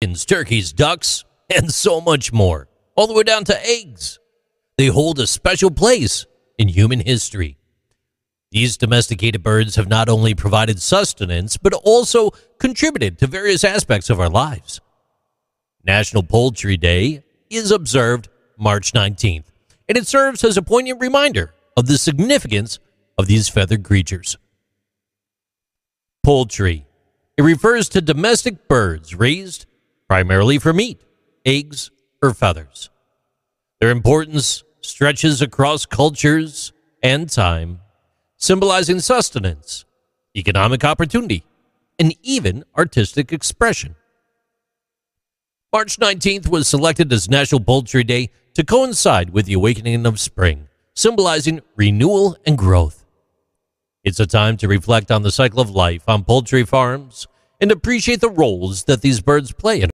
chickens, turkeys, ducks, and so much more, all the way down to eggs. They hold a special place in human history. These domesticated birds have not only provided sustenance, but also contributed to various aspects of our lives. National Poultry Day is observed March 19th, and it serves as a poignant reminder of the significance of these feathered creatures. Poultry. It refers to domestic birds raised primarily for meat, eggs, or feathers. Their importance stretches across cultures and time, symbolizing sustenance, economic opportunity, and even artistic expression. March 19th was selected as National Poultry Day to coincide with the awakening of spring, symbolizing renewal and growth. It's a time to reflect on the cycle of life on poultry farms and appreciate the roles that these birds play in